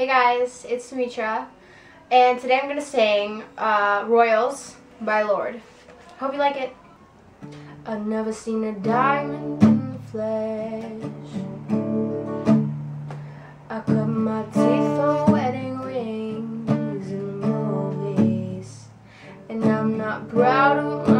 Hey guys, it's Demitra, and today I'm going to sing uh, Royals by Lorde. Hope you like it. I've never seen a diamond in the flesh. I cut my teeth on wedding rings and movies, and I'm not proud of my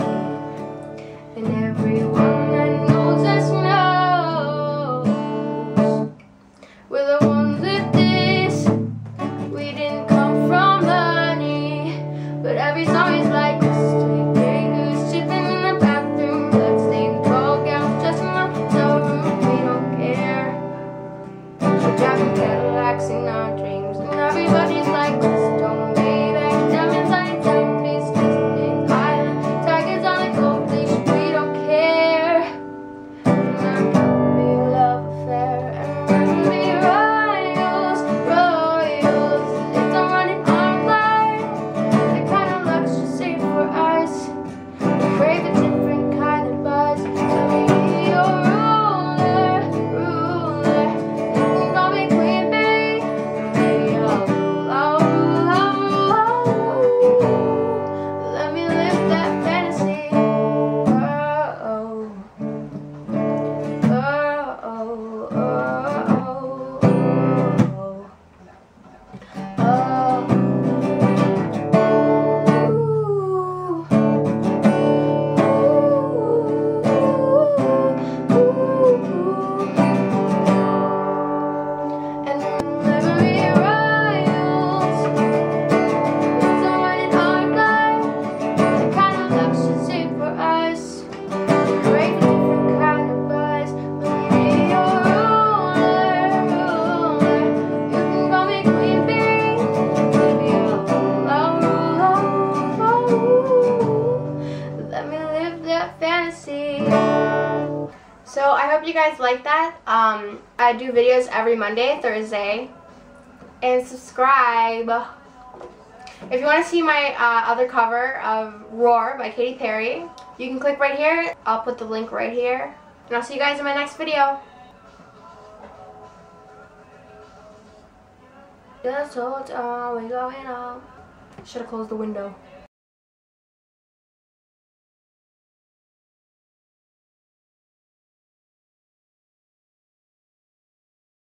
Fantasy. So I hope you guys like that. Um, I do videos every Monday, Thursday. And subscribe. If you want to see my uh, other cover of Roar by Katy Perry, you can click right here. I'll put the link right here. And I'll see you guys in my next video. Just hold on, we're going up. Should have closed the window.